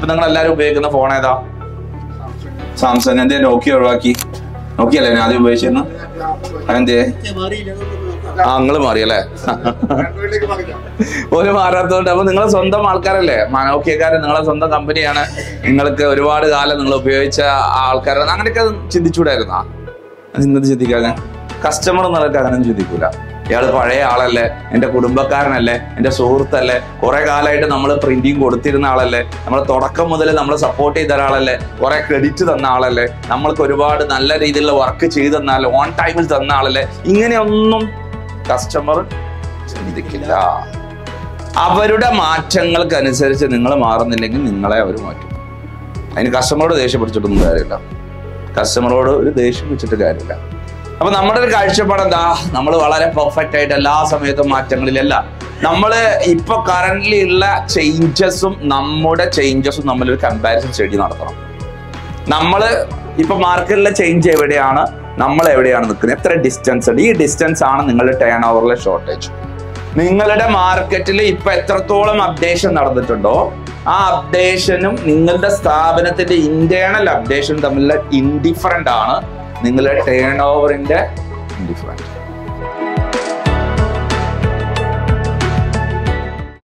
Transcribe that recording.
ഇപ്പൊ നിങ്ങൾ എല്ലാവരും ഉപയോഗിക്കുന്ന ഫോൺ ഏതാ? സാംസങ് എന്തേ നോക്കിയ ഒഴിവാക്കി. നോക്കിയല്ലേ ഞാൻ ആദ്യം ഉപയോഗിച്ചിരുന്നു? അതെന്തേ ആ നിങ്ങൾ മാറിയല്ലേ ഒരു മാറാത്തോണ്ട് അപ്പൊ നിങ്ങളെ സ്വന്തം ആൾക്കാരല്ലേ? നോക്കിയക്കാരൻ നിങ്ങളെ സ്വന്തം കമ്പനിയാണ് നിങ്ങൾക്ക് ഒരുപാട് കാലം നിങ്ങൾ ഉപയോഗിച്ച ആൾക്കാരാണ്. അങ്ങനെയൊക്കെ ചിന്തിച്ചൂടായിരുന്നാ? ഇന്നത് ചിന്തിക്കാതെ. കസ്റ്റമർ നിങ്ങൾക്ക് അങ്ങനെ ചിന്തിക്കൂല. ഇയാൾ പഴയ ആളല്ലേ എന്റെ കുടുംബക്കാരനല്ലേ എന്റെ സുഹൃത്തല്ലേ കുറെ കാലമായിട്ട് നമ്മൾ പ്രിന്റിങ് കൊടുത്തിരുന്ന ആളല്ലേ നമ്മൾ തുടക്കം മുതൽ നമ്മൾ സപ്പോർട്ട് ചെയ്ത ഒരാളല്ലേ കുറെ ക്രെഡിറ്റ് തന്ന ആളല്ലേ നമ്മൾക്ക് ഒരുപാട് നല്ല രീതിയിലുള്ള വർക്ക് ചെയ്തു തന്നാൽ ഓൺ ടൈമിൽ തന്ന ആളല്ലേ ഇങ്ങനെയൊന്നും കസ്റ്റമർ ചിന്തിക്കില്ല അവരുടെ മാറ്റങ്ങൾക്കനുസരിച്ച് നിങ്ങൾ മാറുന്നില്ലെങ്കിൽ നിങ്ങളെ അവർ മാറ്റും. അതിന് കസ്റ്റമറോട് ദേഷ്യം പിടിച്ചിട്ടൊന്നും കാര്യമില്ല. കസ്റ്റമറോട് ഒരു ദേഷ്യം വെച്ചിട്ട് കാര്യമില്ല. അപ്പൊ നമ്മുടെ ഒരു കാഴ്ചപ്പാട് എന്താ? നമ്മൾ വളരെ പെർഫെക്റ്റ് ആയിട്ട് എല്ലാ സമയത്തും മാറ്റങ്ങളിലല്ല. നമ്മൾ ഇപ്പൊ കറന്റ്ലി ഉള്ള ചേഞ്ചസും നമ്മുടെ ചേഞ്ചസും നമ്മൾ ഒരു കമ്പാരിസൺ സ്റ്റഡി നടത്തണം. നമ്മൾ ഇപ്പൊ മാർക്കറ്റിലെ ചേഞ്ച് എവിടെയാണ്? നമ്മൾ എവിടെയാണ് നിൽക്കുന്നത്? എത്ര ഡിസ്റ്റൻസ് ഉണ്ട്? ഈ ഡിസ്റ്റൻസ് ആണ് നിങ്ങളുടെ ടേൺ ഓവറിലെ ഷോർട്ടേജ് നിങ്ങളുടെ മാർക്കറ്റിൽ ഇപ്പൊ എത്രത്തോളം അപ്ഡേഷൻ നടന്നിട്ടുണ്ടോ? ആ അപ്ഡേഷനും നിങ്ങളുടെ സ്ഥാപനത്തിന്റെ ഇന്റേണൽ അപ്ഡേഷനും തമ്മിലുള്ള ഇൻഡിഫറന്റ് ആണ്. നിങ്ങളുടെ ടേൺ ഓവറിന്റെ ഇൻഡിഫറന്റ്